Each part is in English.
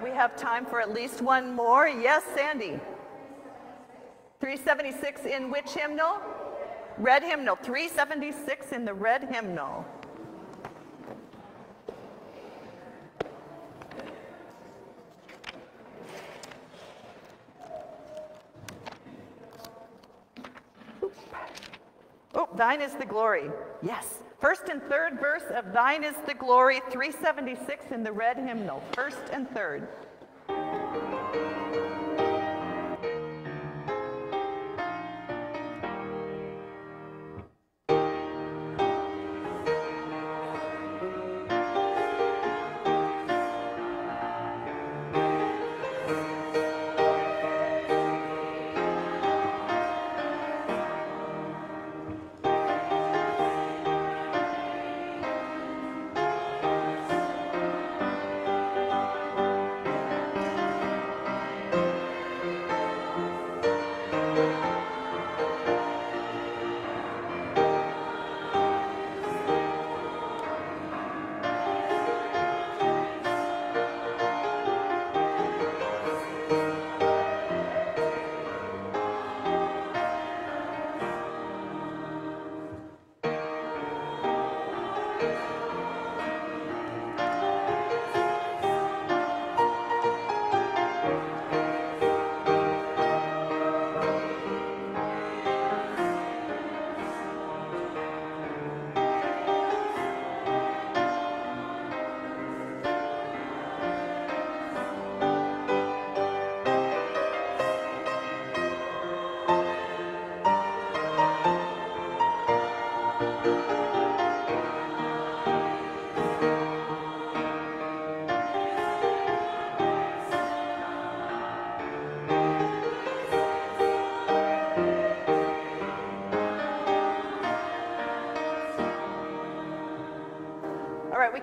right, we have time for at least one more. Yes, Sandy. 376 in which hymnal? Red hymnal. 376 in the red hymnal. Oh, thine is the glory. Yes. First and third verse of Thine is the Glory, 376 in the red hymnal. First and third.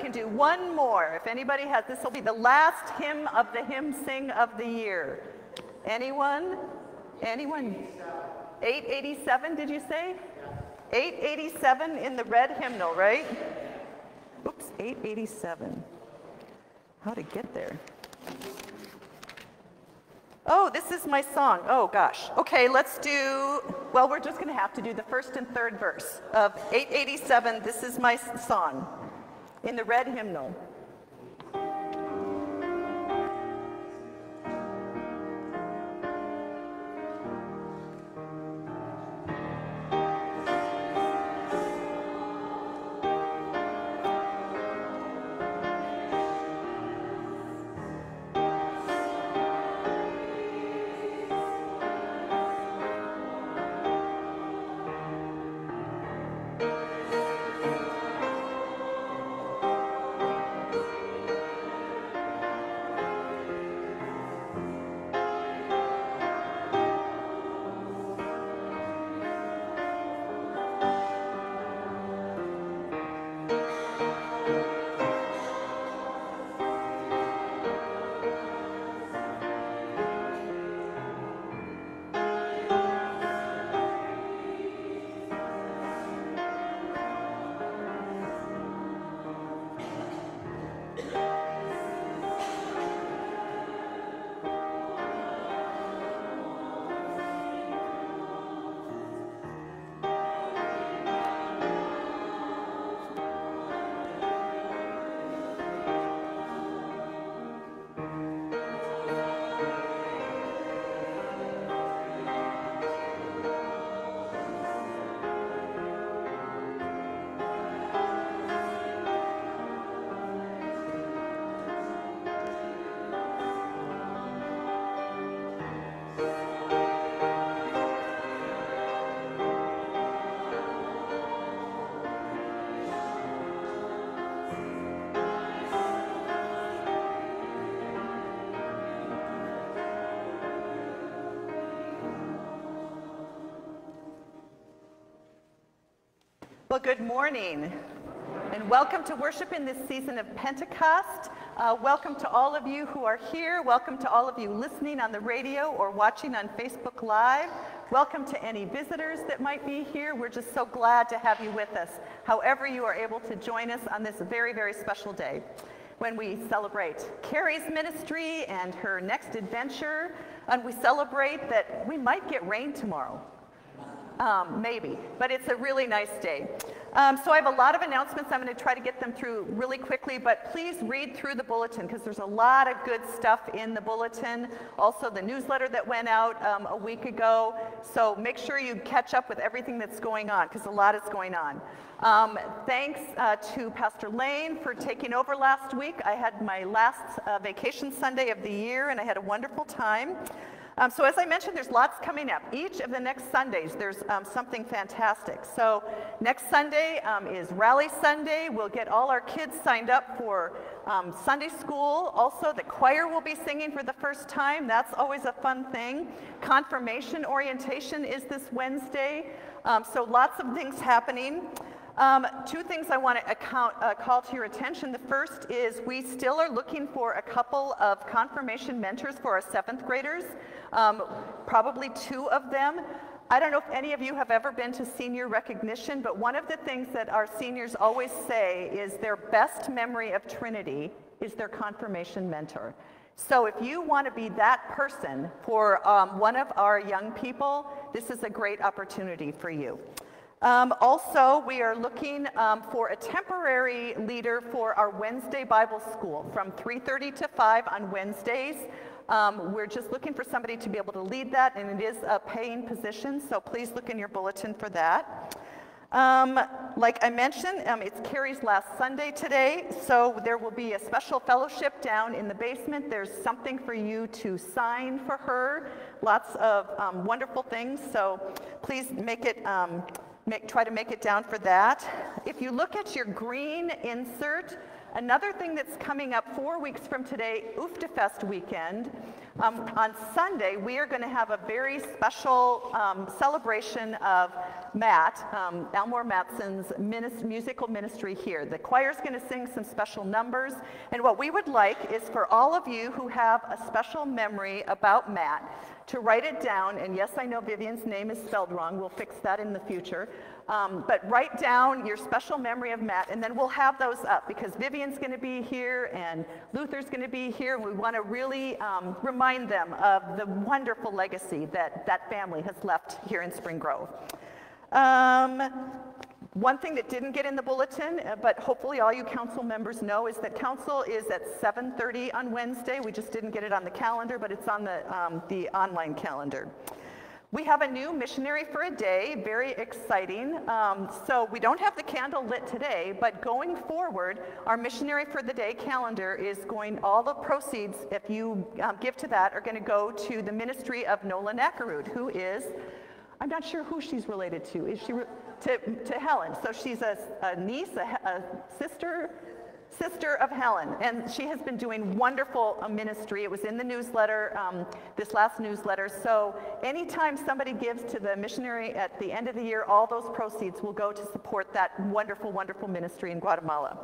Can do one more. If anybody has, this will be the last hymn of the hymn sing of the year. Anyone? Anyone? 887, did you say? 887 in the red hymnal, right? Oops, 887. How to get there? Oh, this is my song. Oh, gosh. Okay, let's do, well, we're just going to have to do the first and third verse of 887. This is my song in the red hymnal. Well, good morning, and welcome to worship in this season of Pentecost. Uh, welcome to all of you who are here. Welcome to all of you listening on the radio or watching on Facebook Live. Welcome to any visitors that might be here. We're just so glad to have you with us, however you are able to join us on this very, very special day. when we celebrate Carrie's ministry and her next adventure, and we celebrate that we might get rain tomorrow. Um, maybe, but it's a really nice day. Um, so I have a lot of announcements. I'm going to try to get them through really quickly, but please read through the bulletin because there's a lot of good stuff in the bulletin. Also, the newsletter that went out um, a week ago. So make sure you catch up with everything that's going on because a lot is going on. Um, thanks uh, to Pastor Lane for taking over last week. I had my last uh, vacation Sunday of the year and I had a wonderful time. Um, so as I mentioned, there's lots coming up. Each of the next Sundays, there's um, something fantastic. So next Sunday um, is Rally Sunday. We'll get all our kids signed up for um, Sunday school. Also, the choir will be singing for the first time. That's always a fun thing. Confirmation orientation is this Wednesday. Um, so lots of things happening. Um, two things I want to account, uh, call to your attention. The first is we still are looking for a couple of confirmation mentors for our seventh graders, um, probably two of them. I don't know if any of you have ever been to senior recognition, but one of the things that our seniors always say is their best memory of Trinity is their confirmation mentor. So if you want to be that person for um, one of our young people, this is a great opportunity for you. Um, also, we are looking um, for a temporary leader for our Wednesday Bible School from 3.30 to 5 on Wednesdays. Um, we're just looking for somebody to be able to lead that, and it is a paying position, so please look in your bulletin for that. Um, like I mentioned, um, it's Carrie's last Sunday today, so there will be a special fellowship down in the basement. There's something for you to sign for her, lots of um, wonderful things, so please make it Make, try to make it down for that. If you look at your green insert, another thing that's coming up four weeks from today, Ooftafest weekend, um, on Sunday, we are going to have a very special um, celebration of Matt, um, Elmore Matson's musical ministry here. The choir is going to sing some special numbers, and what we would like is for all of you who have a special memory about Matt to write it down, and yes, I know Vivian's name is spelled wrong. We'll fix that in the future. Um, but write down your special memory of Matt, and then we'll have those up because Vivian's going to be here and Luther's going to be here. And we want to really um, remind them of the wonderful legacy that that family has left here in Spring Grove. Um, one thing that didn't get in the bulletin, uh, but hopefully all you council members know, is that council is at 7.30 on Wednesday. We just didn't get it on the calendar, but it's on the, um, the online calendar. We have a new missionary for a day, very exciting. Um, so we don't have the candle lit today, but going forward, our missionary for the day calendar is going, all the proceeds, if you um, give to that, are going to go to the ministry of Nola Nakarud, who is, I'm not sure who she's related to. Is she, to, to Helen. So she's a, a niece, a, a, sister, sister of Helen. And she has been doing wonderful uh, ministry. It was in the newsletter, um, this last newsletter. So anytime somebody gives to the missionary at the end of the year, all those proceeds will go to support that wonderful, wonderful ministry in Guatemala.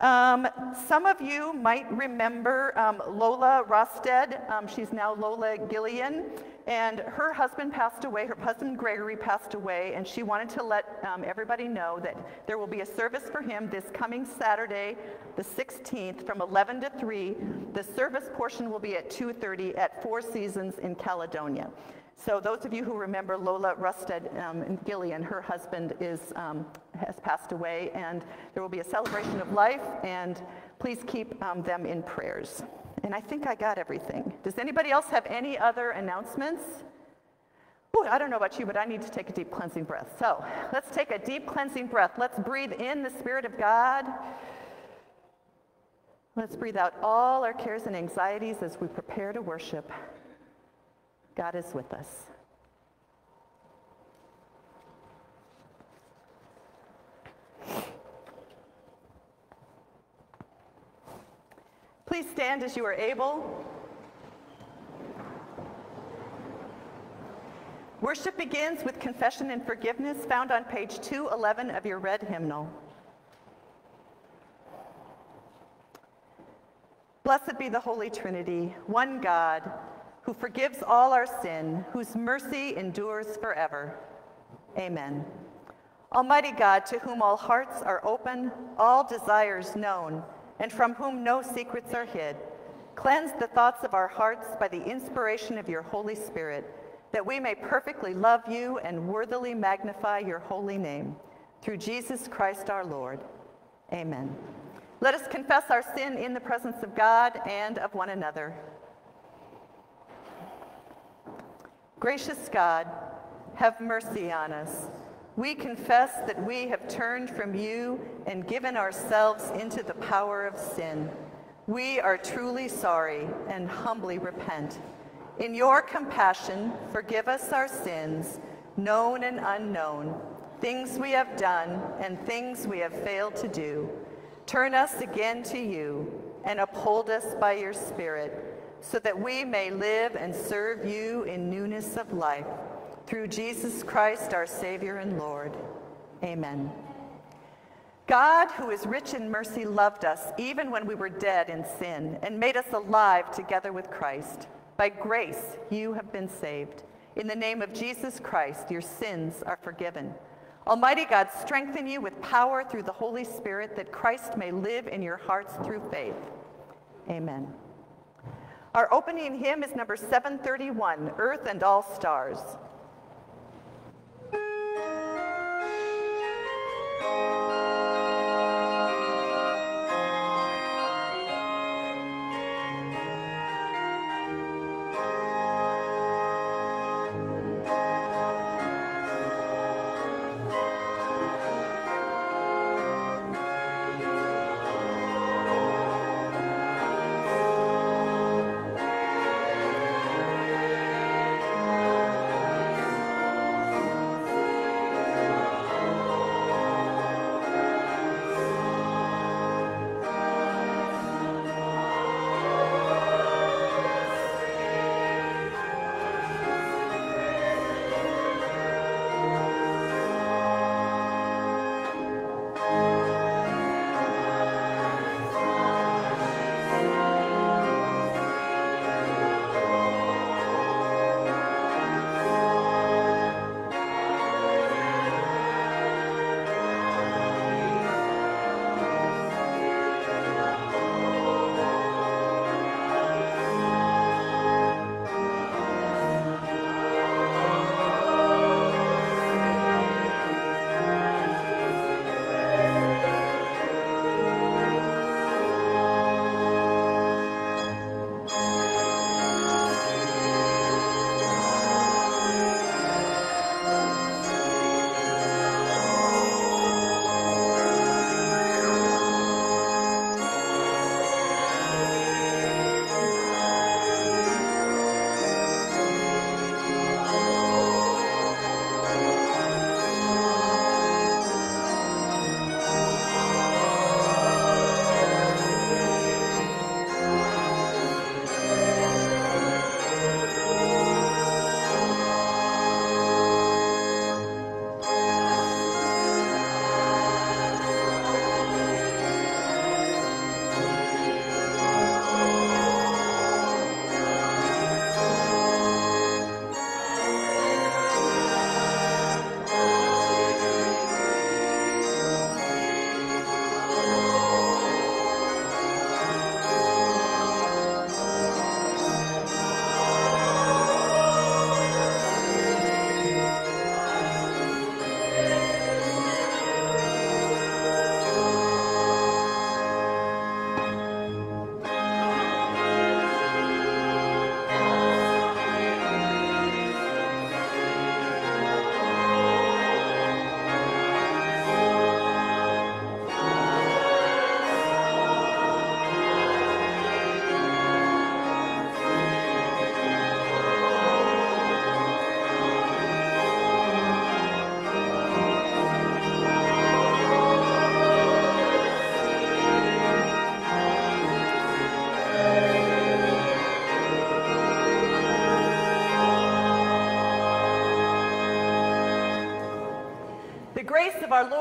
Um, some of you might remember um, Lola Rosted. Um, she's now Lola Gillian. And her husband passed away, her husband Gregory passed away, and she wanted to let um, everybody know that there will be a service for him this coming Saturday, the 16th, from 11 to 3. The service portion will be at 2.30 at Four Seasons in Caledonia. So those of you who remember Lola Rusted um, Gillian, her husband is, um, has passed away, and there will be a celebration of life, and please keep um, them in prayers. And I think I got everything. Does anybody else have any other announcements? Ooh, I don't know about you, but I need to take a deep cleansing breath. So let's take a deep cleansing breath. Let's breathe in the Spirit of God. Let's breathe out all our cares and anxieties as we prepare to worship. God is with us. Please stand as you are able. Worship begins with confession and forgiveness found on page 211 of your red hymnal. Blessed be the Holy Trinity, one God, who forgives all our sin, whose mercy endures forever. Amen. Almighty God, to whom all hearts are open, all desires known, and from whom no secrets are hid. Cleanse the thoughts of our hearts by the inspiration of your Holy Spirit, that we may perfectly love you and worthily magnify your holy name. Through Jesus Christ our Lord. Amen. Let us confess our sin in the presence of God and of one another. Gracious God, have mercy on us. We confess that we have turned from you and given ourselves into the power of sin. We are truly sorry and humbly repent. In your compassion, forgive us our sins, known and unknown, things we have done and things we have failed to do. Turn us again to you and uphold us by your Spirit so that we may live and serve you in newness of life. Through Jesus Christ, our Savior and Lord. Amen. God, who is rich in mercy, loved us even when we were dead in sin and made us alive together with Christ. By grace, you have been saved. In the name of Jesus Christ, your sins are forgiven. Almighty God, strengthen you with power through the Holy Spirit that Christ may live in your hearts through faith. Amen. Our opening hymn is number 731, Earth and All Stars. Of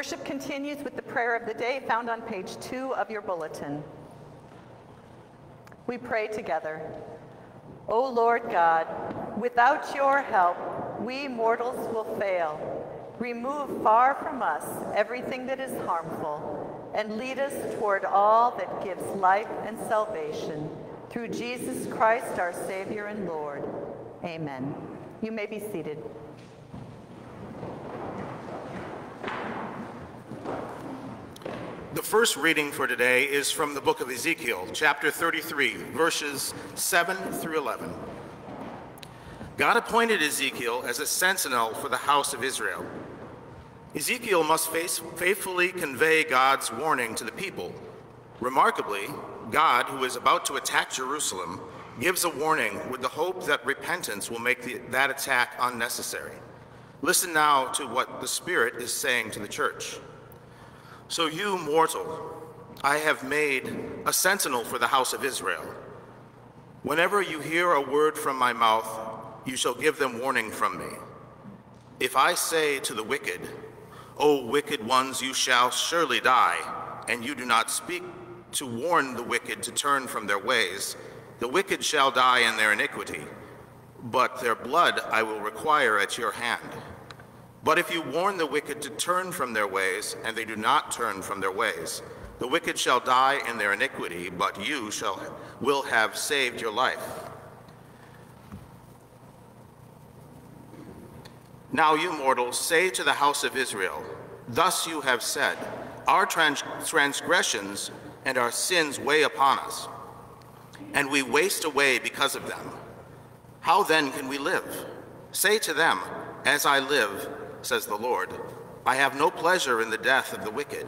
Worship continues with the prayer of the day found on page two of your bulletin. We pray together. O Lord God, without your help, we mortals will fail. Remove far from us everything that is harmful and lead us toward all that gives life and salvation. Through Jesus Christ, our Savior and Lord. Amen. You may be seated. The first reading for today is from the book of Ezekiel, chapter 33, verses 7 through 11. God appointed Ezekiel as a sentinel for the house of Israel. Ezekiel must face, faithfully convey God's warning to the people. Remarkably, God, who is about to attack Jerusalem, gives a warning with the hope that repentance will make the, that attack unnecessary. Listen now to what the Spirit is saying to the church. So, you mortal, I have made a sentinel for the house of Israel. Whenever you hear a word from my mouth, you shall give them warning from me. If I say to the wicked, O wicked ones, you shall surely die, and you do not speak to warn the wicked to turn from their ways, the wicked shall die in their iniquity, but their blood I will require at your hand. But if you warn the wicked to turn from their ways, and they do not turn from their ways, the wicked shall die in their iniquity, but you shall will have saved your life. Now you mortals, say to the house of Israel, Thus you have said, Our trans transgressions and our sins weigh upon us, and we waste away because of them. How then can we live? Say to them, As I live, says the Lord, I have no pleasure in the death of the wicked,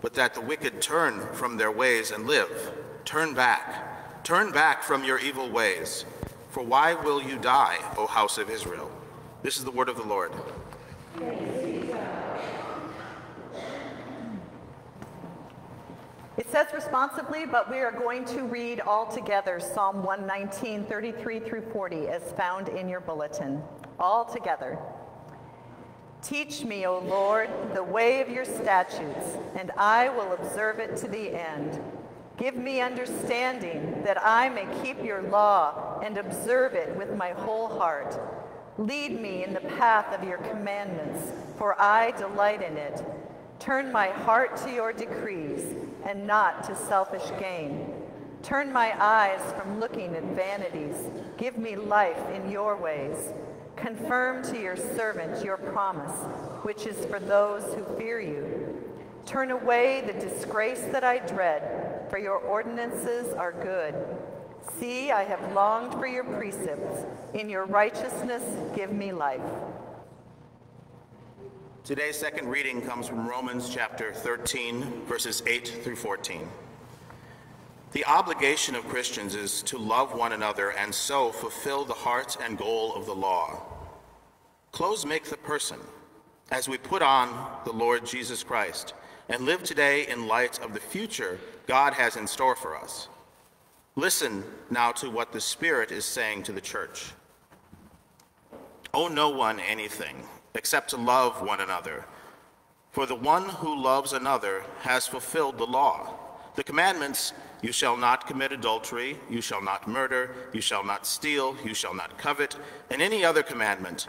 but that the wicked turn from their ways and live. Turn back, turn back from your evil ways. For why will you die, O house of Israel? This is the word of the Lord. It says responsibly, but we are going to read all together Psalm 119, 33 through 40, as found in your bulletin. All together. Teach me, O Lord, the way of your statutes, and I will observe it to the end. Give me understanding that I may keep your law and observe it with my whole heart. Lead me in the path of your commandments, for I delight in it. Turn my heart to your decrees and not to selfish gain. Turn my eyes from looking at vanities. Give me life in your ways. Confirm to your servant your promise, which is for those who fear you. Turn away the disgrace that I dread, for your ordinances are good. See, I have longed for your precepts. In your righteousness, give me life. Today's second reading comes from Romans chapter 13, verses 8 through 14. The obligation of Christians is to love one another and so fulfill the heart and goal of the law. Clothes make the person, as we put on the Lord Jesus Christ and live today in light of the future God has in store for us. Listen now to what the Spirit is saying to the church. Owe no one anything except to love one another. For the one who loves another has fulfilled the law. The commandments you shall not commit adultery, you shall not murder, you shall not steal, you shall not covet, and any other commandment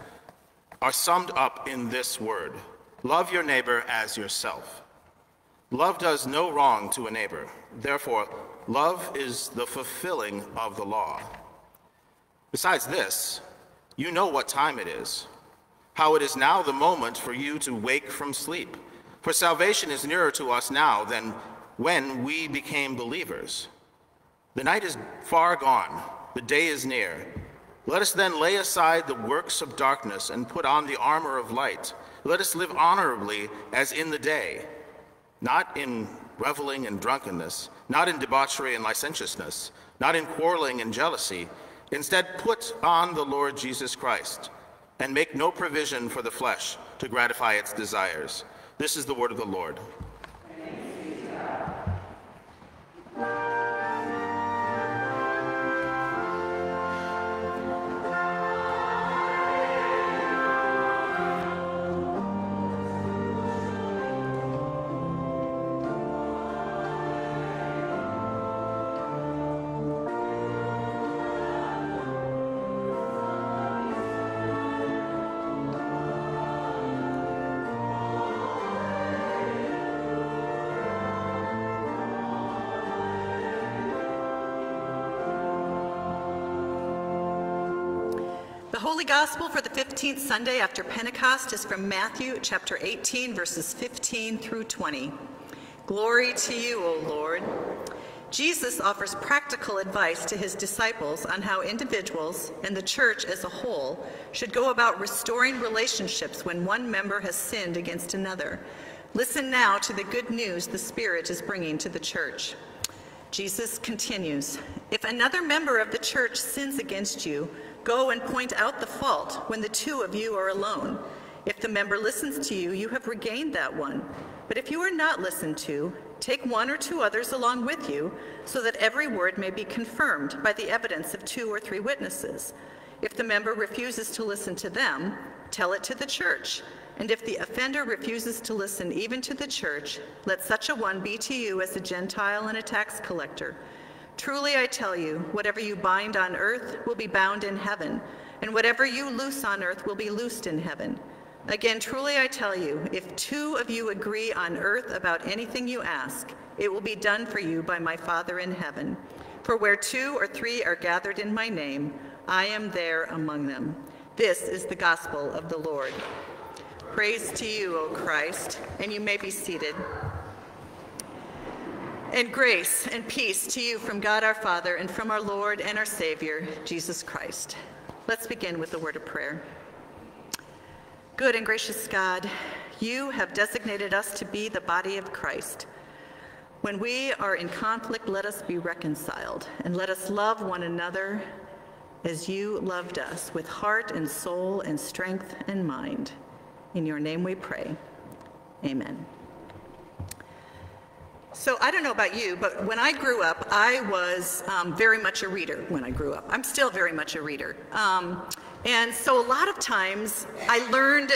are summed up in this word love your neighbor as yourself. Love does no wrong to a neighbor. Therefore, love is the fulfilling of the law. Besides this, you know what time it is how it is now the moment for you to wake from sleep. For salvation is nearer to us now than when we became believers. The night is far gone, the day is near. Let us then lay aside the works of darkness and put on the armor of light. Let us live honorably as in the day, not in reveling and drunkenness, not in debauchery and licentiousness, not in quarreling and jealousy. Instead, put on the Lord Jesus Christ and make no provision for the flesh to gratify its desires. This is the word of the Lord. The Holy Gospel for the 15th Sunday after Pentecost is from Matthew chapter 18, verses 15 through 20. Glory to you, O Lord. Jesus offers practical advice to his disciples on how individuals and the church as a whole should go about restoring relationships when one member has sinned against another. Listen now to the good news the Spirit is bringing to the church. Jesus continues If another member of the church sins against you, go and point out the fault when the two of you are alone. If the member listens to you, you have regained that one. But if you are not listened to, take one or two others along with you, so that every word may be confirmed by the evidence of two or three witnesses. If the member refuses to listen to them, tell it to the church. And if the offender refuses to listen even to the church, let such a one be to you as a Gentile and a tax collector. Truly I tell you, whatever you bind on earth will be bound in heaven, and whatever you loose on earth will be loosed in heaven. Again, truly I tell you, if two of you agree on earth about anything you ask, it will be done for you by my Father in heaven. For where two or three are gathered in my name, I am there among them. This is the gospel of the Lord. Praise to you, O Christ, and you may be seated. And grace and peace to you from God our Father and from our Lord and our Savior, Jesus Christ. Let's begin with a word of prayer. Good and gracious God, you have designated us to be the body of Christ. When we are in conflict, let us be reconciled, and let us love one another as you loved us, with heart and soul and strength and mind. In your name we pray. Amen. So I don't know about you, but when I grew up, I was um, very much a reader when I grew up. I'm still very much a reader. Um, and so a lot of times I learned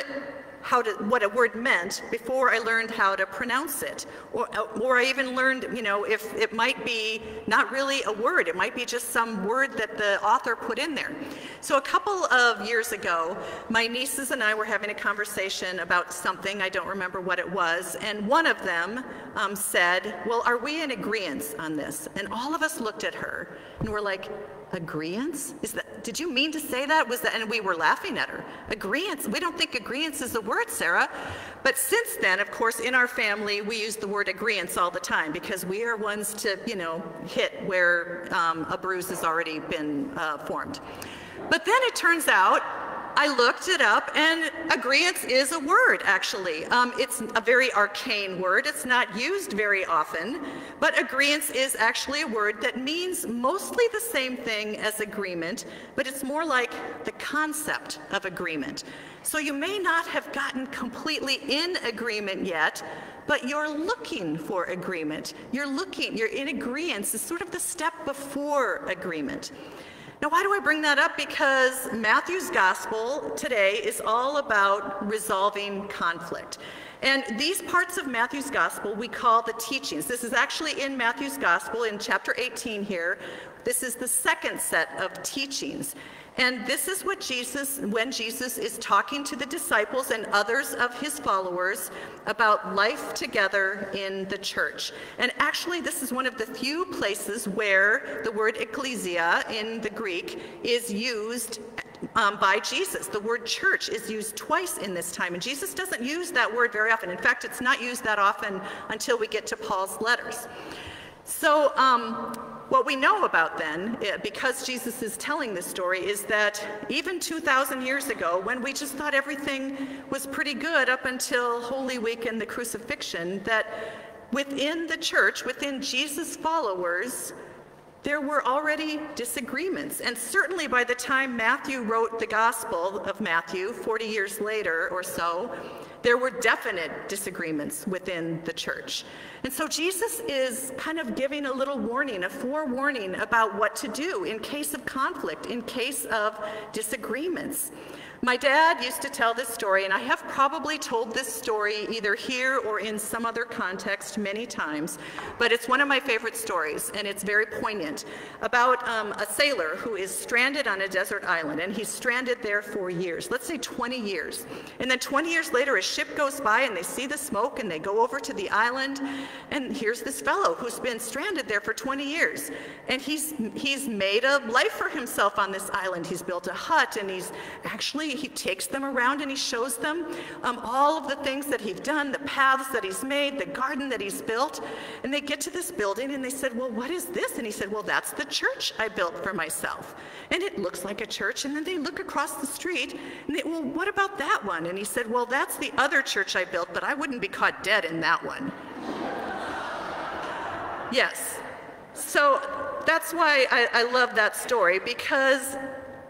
how to, what a word meant before I learned how to pronounce it. Or, or I even learned, you know, if it might be not really a word, it might be just some word that the author put in there. So a couple of years ago, my nieces and I were having a conversation about something, I don't remember what it was, and one of them um, said, well, are we in agreement on this? And all of us looked at her and were like, agreeance? Is that, did you mean to say that? Was that, and we were laughing at her. Agreeance? We don't think agreeance is a word, Sarah. But since then, of course, in our family, we use the word agreeance all the time because we are ones to, you know, hit where um, a bruise has already been uh, formed. But then it turns out I looked it up, and agreeance is a word, actually. Um, it's a very arcane word. It's not used very often, but agreeance is actually a word that means mostly the same thing as agreement, but it's more like the concept of agreement. So you may not have gotten completely in agreement yet, but you're looking for agreement. You're looking, you're in agreement. is sort of the step before agreement. Now, why do I bring that up? Because Matthew's gospel today is all about resolving conflict. And these parts of Matthew's gospel we call the teachings. This is actually in Matthew's gospel in chapter 18 here. This is the second set of teachings. And this is what Jesus, when Jesus is talking to the disciples and others of his followers about life together in the church. And actually, this is one of the few places where the word ecclesia in the Greek is used um, by Jesus. The word church is used twice in this time, and Jesus doesn't use that word very often. In fact, it's not used that often until we get to Paul's letters. So, um, what we know about then, eh, because Jesus is telling this story, is that even 2,000 years ago, when we just thought everything was pretty good up until Holy Week and the crucifixion, that within the church, within Jesus' followers, there were already disagreements. And certainly by the time Matthew wrote the Gospel of Matthew, 40 years later or so, there were definite disagreements within the church. And so Jesus is kind of giving a little warning, a forewarning about what to do in case of conflict, in case of disagreements. My dad used to tell this story, and I have probably told this story either here or in some other context many times, but it's one of my favorite stories, and it's very poignant, about um, a sailor who is stranded on a desert island, and he's stranded there for years, let's say 20 years. And then 20 years later, a ship goes by, and they see the smoke, and they go over to the island, and here's this fellow who's been stranded there for 20 years, and he's, he's made a life for himself on this island. He's built a hut, and he's actually he takes them around and he shows them um, all of the things that he's done, the paths that he's made, the garden that he's built. And they get to this building and they said, Well, what is this? And he said, Well, that's the church I built for myself. And it looks like a church. And then they look across the street and they, Well, what about that one? And he said, Well, that's the other church I built, but I wouldn't be caught dead in that one. yes. So that's why I, I love that story because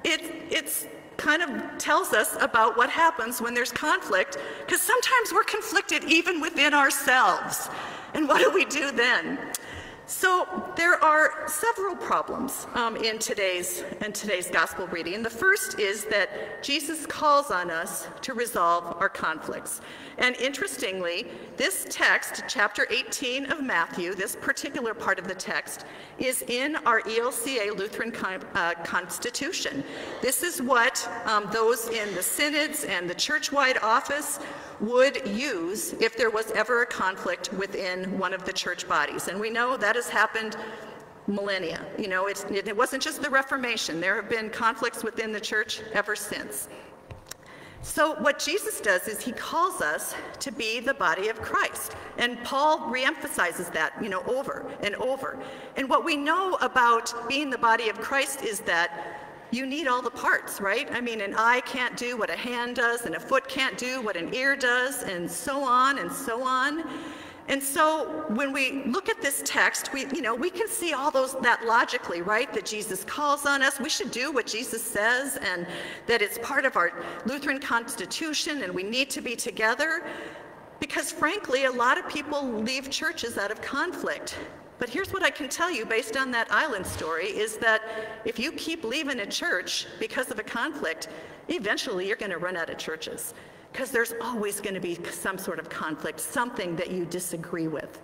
it, it's kind of tells us about what happens when there's conflict, because sometimes we're conflicted even within ourselves. And what do we do then? So there are several problems um, in today's in today's gospel reading. The first is that Jesus calls on us to resolve our conflicts. And interestingly, this text, chapter 18 of Matthew, this particular part of the text, is in our ELCA Lutheran Con uh, Constitution. This is what um, those in the synods and the church-wide office would use if there was ever a conflict within one of the church bodies. And we know that has happened millennia. You know, it wasn't just the Reformation. There have been conflicts within the church ever since. So, what Jesus does is he calls us to be the body of Christ. And Paul reemphasizes that, you know, over and over. And what we know about being the body of Christ is that you need all the parts, right? I mean, an eye can't do what a hand does, and a foot can't do what an ear does, and so on and so on. And so when we look at this text, we, you know, we can see all those that logically, right? That Jesus calls on us. We should do what Jesus says and that it's part of our Lutheran constitution and we need to be together. Because frankly, a lot of people leave churches out of conflict. But here's what I can tell you based on that island story is that if you keep leaving a church because of a conflict, eventually you're going to run out of churches because there's always going to be some sort of conflict, something that you disagree with.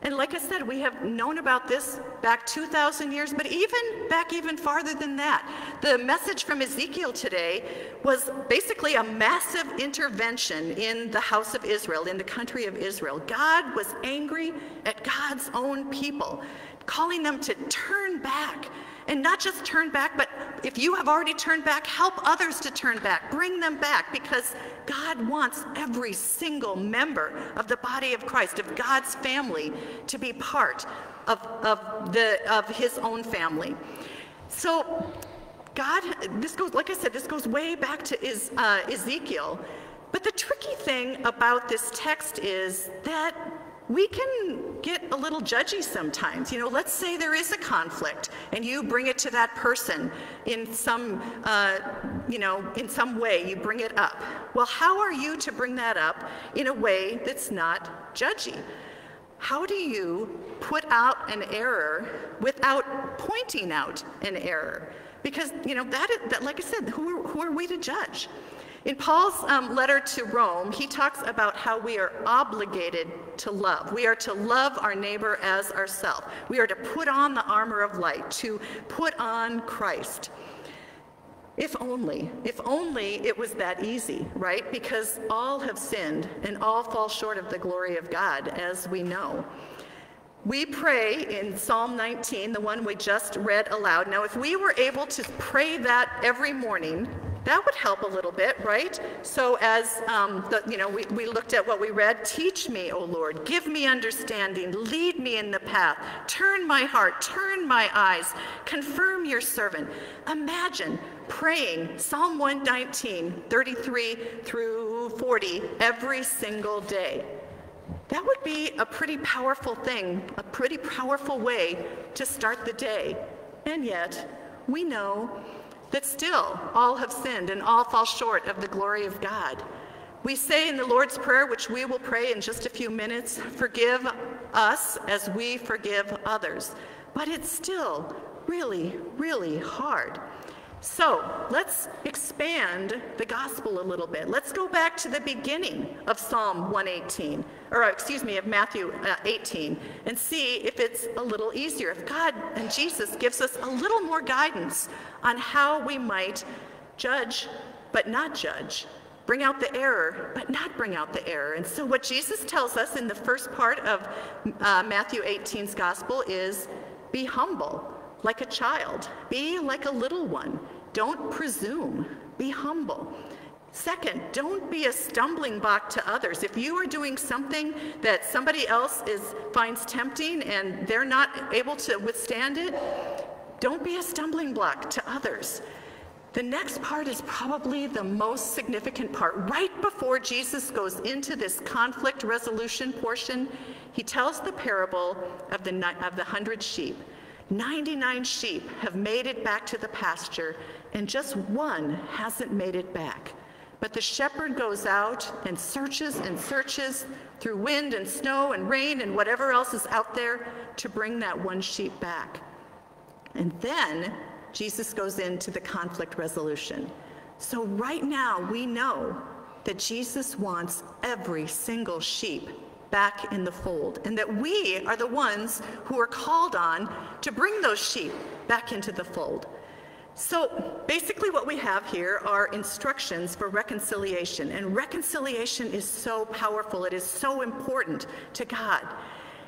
And like I said, we have known about this back 2,000 years, but even back even farther than that. The message from Ezekiel today was basically a massive intervention in the house of Israel, in the country of Israel. God was angry at God's own people, calling them to turn back and not just turn back, but if you have already turned back, help others to turn back. Bring them back because God wants every single member of the body of Christ, of God's family, to be part of, of, the, of his own family. So, God, this goes, like I said, this goes way back to is, uh, Ezekiel. But the tricky thing about this text is that we can get a little judgy sometimes. You know, let's say there is a conflict and you bring it to that person in some, uh, you know, in some way, you bring it up. Well, how are you to bring that up in a way that's not judgy? How do you put out an error without pointing out an error? Because, you know, that, is, that like I said, who are, who are we to judge? In Paul's um, letter to Rome, he talks about how we are obligated to love. We are to love our neighbor as ourselves. We are to put on the armor of light, to put on Christ. If only, if only it was that easy, right? Because all have sinned and all fall short of the glory of God, as we know. We pray in Psalm 19, the one we just read aloud. Now, if we were able to pray that every morning, that would help a little bit, right? So as um, the, you know, we, we looked at what we read, teach me, O Lord, give me understanding, lead me in the path, turn my heart, turn my eyes, confirm your servant. Imagine praying Psalm 119, 33 through 40 every single day. That would be a pretty powerful thing, a pretty powerful way to start the day. And yet, we know that still all have sinned and all fall short of the glory of God. We say in the Lord's Prayer, which we will pray in just a few minutes, forgive us as we forgive others. But it's still really, really hard. So let's expand the gospel a little bit. Let's go back to the beginning of Psalm 118, or excuse me, of Matthew uh, 18, and see if it's a little easier. If God and Jesus gives us a little more guidance on how we might judge, but not judge, bring out the error, but not bring out the error. And so, what Jesus tells us in the first part of uh, Matthew 18's gospel is be humble like a child. Be like a little one. Don't presume. Be humble. Second, don't be a stumbling block to others. If you are doing something that somebody else is finds tempting and they're not able to withstand it, don't be a stumbling block to others. The next part is probably the most significant part. Right before Jesus goes into this conflict resolution portion, he tells the parable of the, of the hundred sheep. 99 sheep have made it back to the pasture, and just one hasn't made it back. But the shepherd goes out and searches and searches through wind and snow and rain and whatever else is out there to bring that one sheep back. And then Jesus goes into the conflict resolution. So, right now, we know that Jesus wants every single sheep back in the fold, and that we are the ones who are called on to bring those sheep back into the fold. So basically what we have here are instructions for reconciliation, and reconciliation is so powerful, it is so important to God.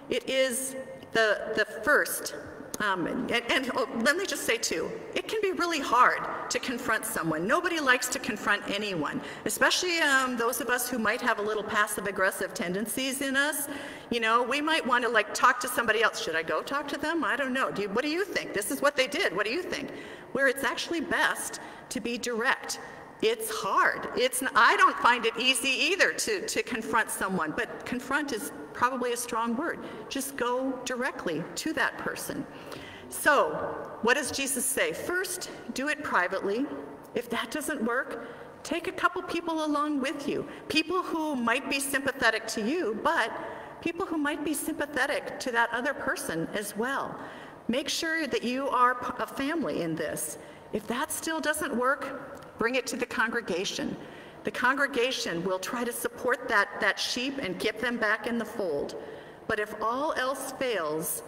It is the, the first um, and, and oh, let me just say too, it can be really hard to confront someone. Nobody likes to confront anyone, especially um, those of us who might have a little passive aggressive tendencies in us. You know, we might want to like talk to somebody else. Should I go talk to them? I don't know. Do you, what do you think? This is what they did. What do you think? Where it's actually best to be direct it's hard. It's, I don't find it easy either to, to confront someone, but confront is probably a strong word. Just go directly to that person. So, what does Jesus say? First, do it privately. If that doesn't work, take a couple people along with you. People who might be sympathetic to you, but people who might be sympathetic to that other person as well. Make sure that you are a family in this. If that still doesn't work, bring it to the congregation. The congregation will try to support that, that sheep and get them back in the fold. But if all else fails,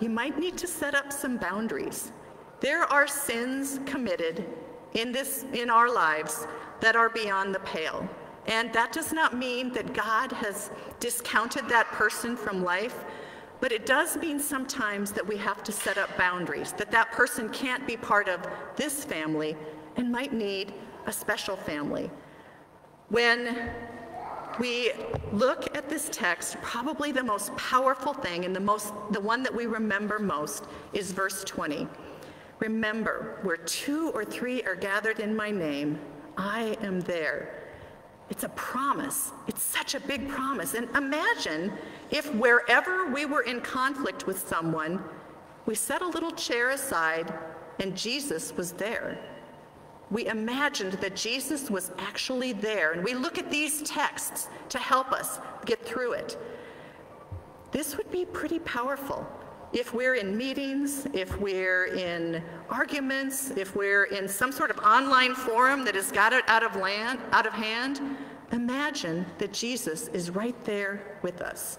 you might need to set up some boundaries. There are sins committed in, this, in our lives that are beyond the pale. And that does not mean that God has discounted that person from life, but it does mean sometimes that we have to set up boundaries, that that person can't be part of this family and might need a special family. When we look at this text, probably the most powerful thing and the most the one that we remember most is verse 20. Remember, where two or three are gathered in my name, I am there. It's a promise. It's such a big promise. And imagine if wherever we were in conflict with someone, we set a little chair aside and Jesus was there we imagined that Jesus was actually there. And we look at these texts to help us get through it. This would be pretty powerful. If we're in meetings, if we're in arguments, if we're in some sort of online forum that has got it out of, land, out of hand, imagine that Jesus is right there with us.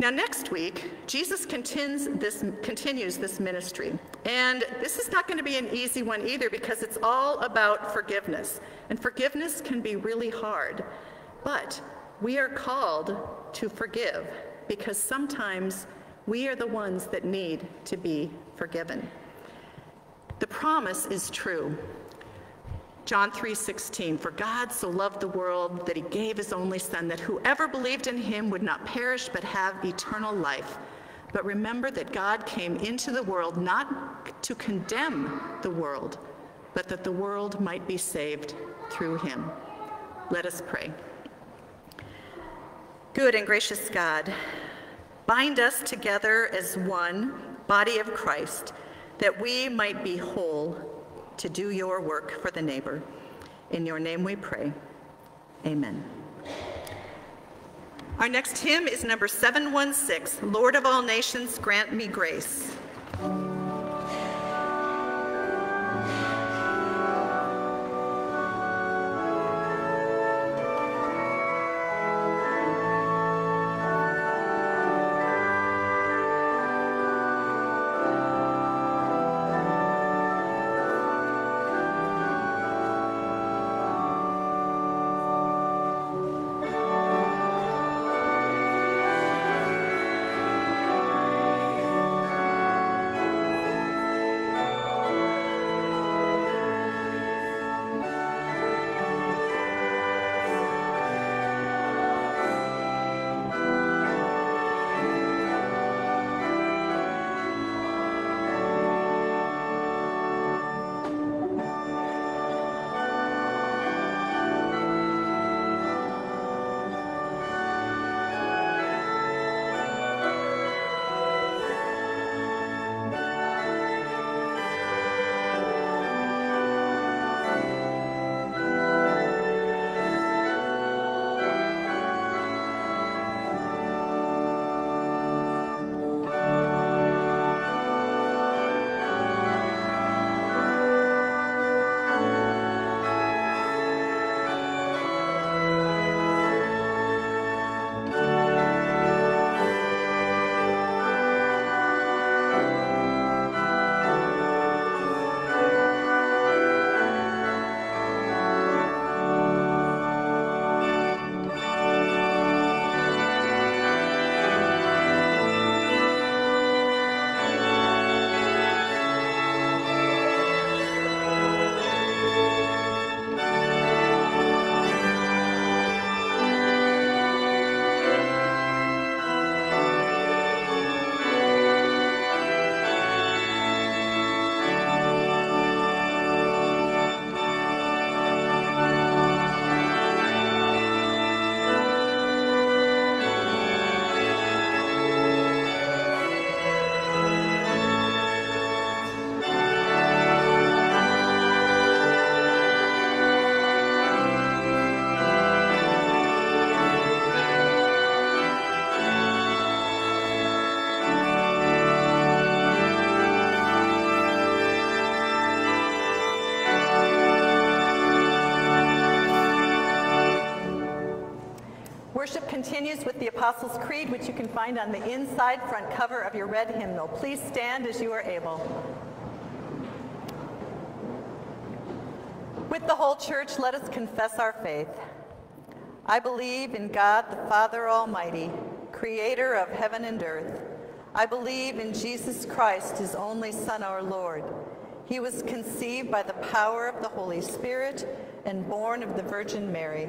Now, next week, Jesus continues this, continues this ministry. And this is not going to be an easy one either because it's all about forgiveness. And forgiveness can be really hard. But we are called to forgive because sometimes we are the ones that need to be forgiven. The promise is true. John 3:16 For God so loved the world that he gave his only son that whoever believed in him would not perish but have eternal life. But remember that God came into the world not to condemn the world, but that the world might be saved through him. Let us pray. Good and gracious God, bind us together as one body of Christ that we might be whole to do your work for the neighbor. In your name we pray. Amen. Our next hymn is number 716, Lord of all nations, grant me grace. The Apostles' Creed, which you can find on the inside front cover of your red hymnal. Please stand as you are able. With the whole church, let us confess our faith. I believe in God the Father Almighty, creator of heaven and earth. I believe in Jesus Christ, his only Son, our Lord. He was conceived by the power of the Holy Spirit and born of the Virgin Mary.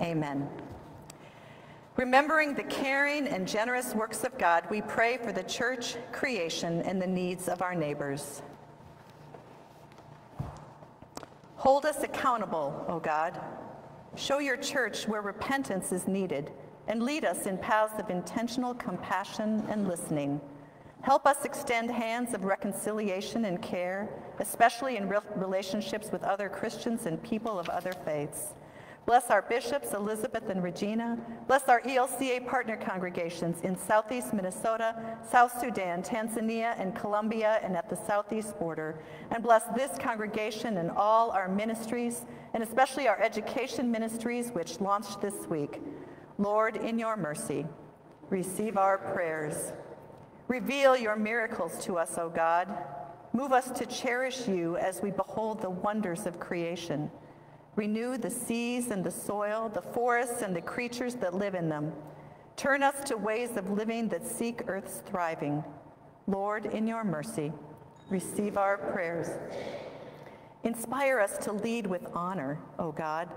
Amen. Remembering the caring and generous works of God, we pray for the church, creation, and the needs of our neighbors. Hold us accountable, O God. Show your church where repentance is needed and lead us in paths of intentional compassion and listening. Help us extend hands of reconciliation and care, especially in relationships with other Christians and people of other faiths. Bless our bishops, Elizabeth and Regina. Bless our ELCA partner congregations in southeast Minnesota, South Sudan, Tanzania, and Colombia, and at the southeast border. And bless this congregation and all our ministries, and especially our education ministries, which launched this week. Lord, in your mercy, receive our prayers. Reveal your miracles to us, O God. Move us to cherish you as we behold the wonders of creation. Renew the seas and the soil, the forests and the creatures that live in them. Turn us to ways of living that seek earth's thriving. Lord, in your mercy, receive our prayers. Inspire us to lead with honor, O God.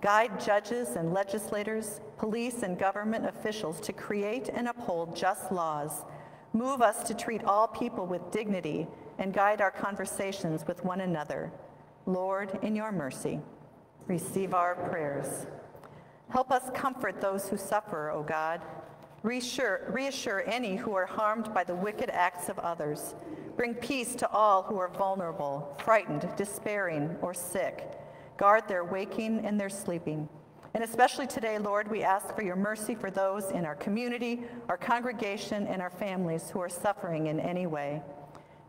Guide judges and legislators, police and government officials to create and uphold just laws. Move us to treat all people with dignity and guide our conversations with one another. Lord, in your mercy receive our prayers. Help us comfort those who suffer, O God. Reassure, reassure any who are harmed by the wicked acts of others. Bring peace to all who are vulnerable, frightened, despairing, or sick. Guard their waking and their sleeping. And especially today, Lord, we ask for your mercy for those in our community, our congregation, and our families who are suffering in any way.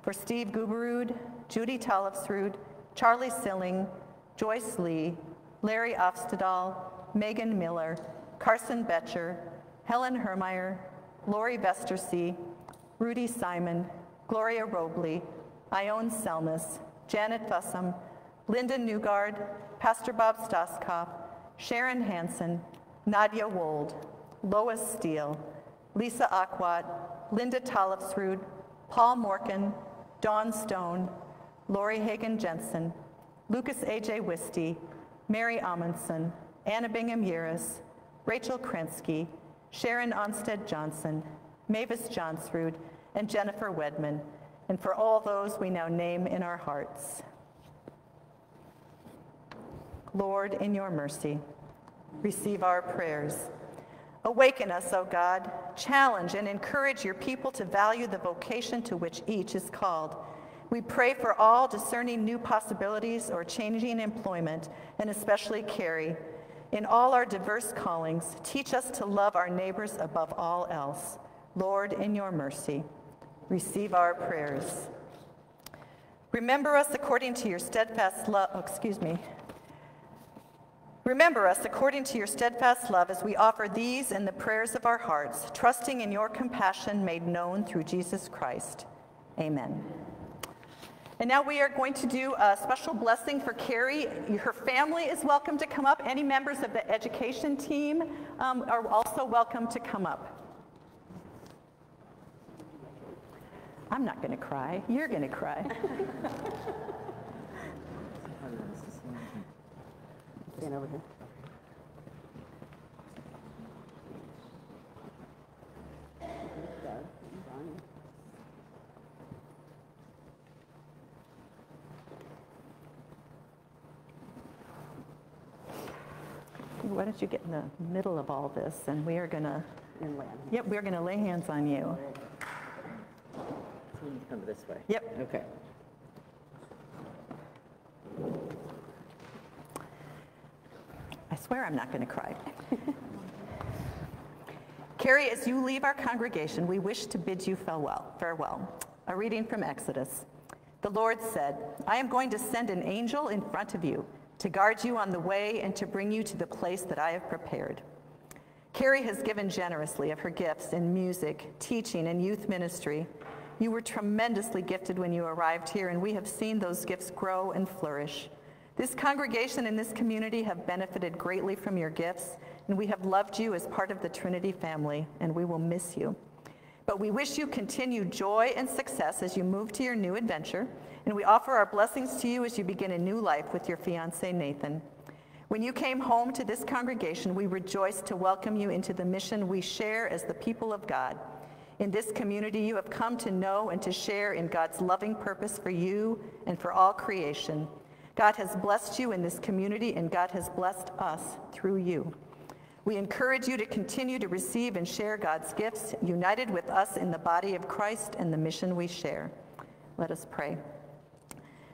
For Steve Guberud, Judy Talifsrud, Charlie Silling, Joyce Lee, Larry Ofstedal, Megan Miller, Carson Betcher, Helen Hermeyer, Lori Vestersea, Rudy Simon, Gloria Robley, Ione Selmas, Janet Fussum, Linda Newgard, Pastor Bob Stoskopf, Sharon Hansen, Nadia Wold, Lois Steele, Lisa Aquat, Linda Talifsrud, Paul Morkin, Dawn Stone, Lori Hagen Jensen, Lucas A.J. Wisty, Mary Amundsen, Anna Bingham Yiris, Rachel Krensky, Sharon Onstead Johnson, Mavis Johnsrud, and Jennifer Wedman, and for all those we now name in our hearts. Lord, in your mercy, receive our prayers. Awaken us, O God. Challenge and encourage your people to value the vocation to which each is called we pray for all discerning new possibilities or changing employment, and especially Carrie. In all our diverse callings, teach us to love our neighbors above all else. Lord, in your mercy, receive our prayers. Remember us according to your steadfast love, oh, excuse me. Remember us according to your steadfast love as we offer these and the prayers of our hearts, trusting in your compassion made known through Jesus Christ. Amen. And now we are going to do a special blessing for Carrie. Her family is welcome to come up. Any members of the education team um, are also welcome to come up. I'm not going to cry. You're going to cry. Stand over here. Why don't you get in the middle of all this and we are going to, yep, we're going to lay hands on you. So you come this way. Yep. Okay. I swear I'm not going to cry. Carrie, as you leave our congregation, we wish to bid you farewell. Farewell. A reading from Exodus. The Lord said, I am going to send an angel in front of you to guard you on the way and to bring you to the place that I have prepared. Carrie has given generously of her gifts in music, teaching, and youth ministry. You were tremendously gifted when you arrived here, and we have seen those gifts grow and flourish. This congregation and this community have benefited greatly from your gifts, and we have loved you as part of the Trinity family, and we will miss you. But we wish you continued joy and success as you move to your new adventure, and we offer our blessings to you as you begin a new life with your fiance Nathan. When you came home to this congregation, we rejoiced to welcome you into the mission we share as the people of God. In this community, you have come to know and to share in God's loving purpose for you and for all creation. God has blessed you in this community, and God has blessed us through you. We encourage you to continue to receive and share God's gifts, united with us in the body of Christ and the mission we share. Let us pray.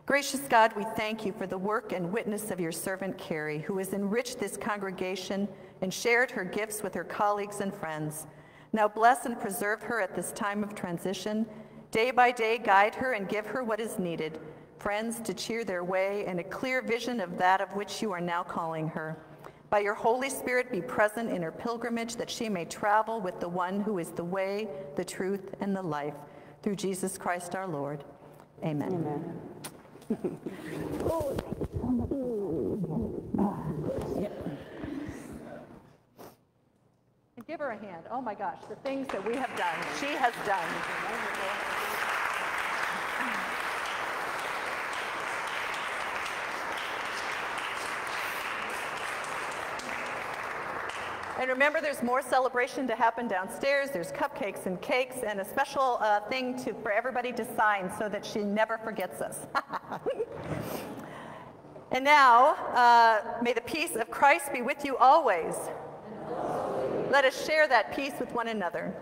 Gracious God, we thank you for the work and witness of your servant Carrie, who has enriched this congregation and shared her gifts with her colleagues and friends. Now bless and preserve her at this time of transition. Day by day, guide her and give her what is needed friends to cheer their way and a clear vision of that of which you are now calling her. By your Holy Spirit, be present in her pilgrimage that she may travel with the one who is the way, the truth, and the life, through Jesus Christ our Lord. Amen. Amen. And give her a hand. Oh my gosh, the things that we have done, she has done. And remember, there's more celebration to happen downstairs. There's cupcakes and cakes and a special uh, thing to, for everybody to sign so that she never forgets us. and now, uh, may the peace of Christ be with you always. Let us share that peace with one another.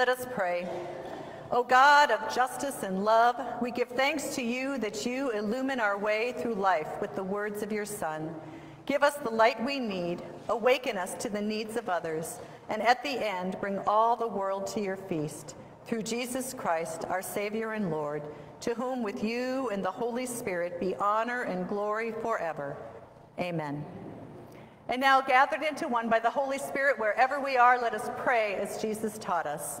Let us pray. O God of justice and love, we give thanks to you that you illumine our way through life with the words of your Son. Give us the light we need, awaken us to the needs of others, and at the end, bring all the world to your feast. Through Jesus Christ, our Savior and Lord, to whom with you and the Holy Spirit be honor and glory forever. Amen. And now, gathered into one by the Holy Spirit, wherever we are, let us pray as Jesus taught us.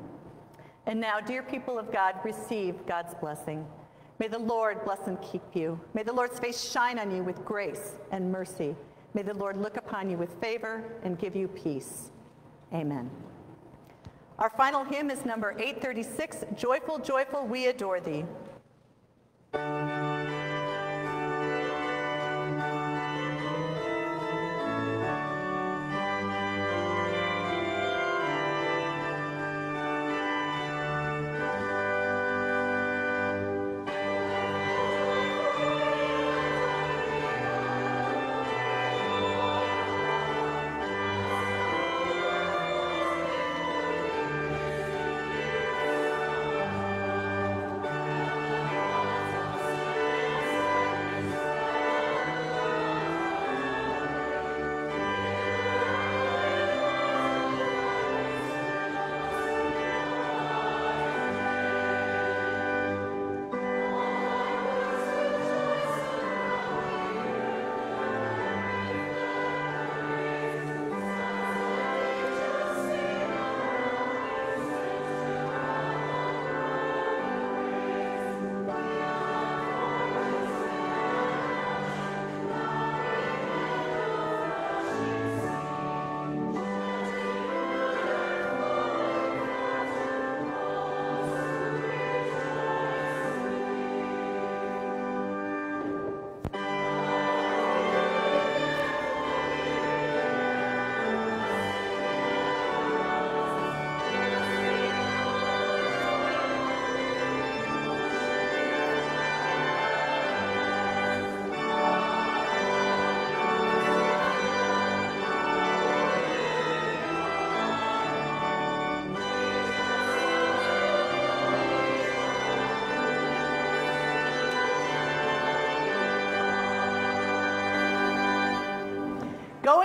And now, dear people of God, receive God's blessing. May the Lord bless and keep you. May the Lord's face shine on you with grace and mercy. May the Lord look upon you with favor and give you peace. Amen. Our final hymn is number 836, Joyful, Joyful, We Adore Thee.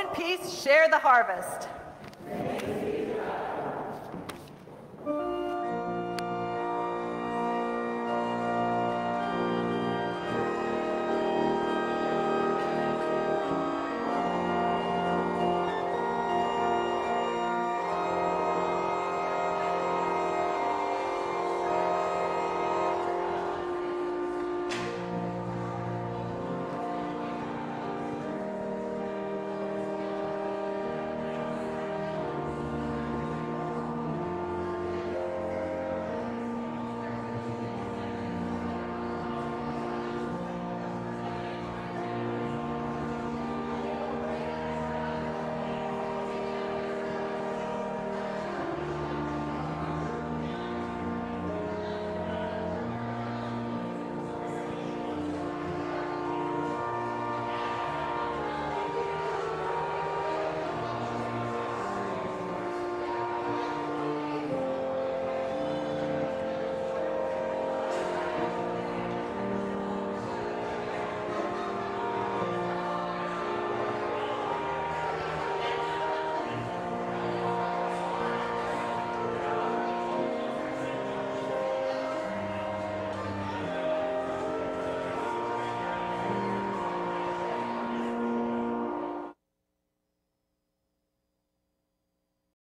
In peace, share the harvest.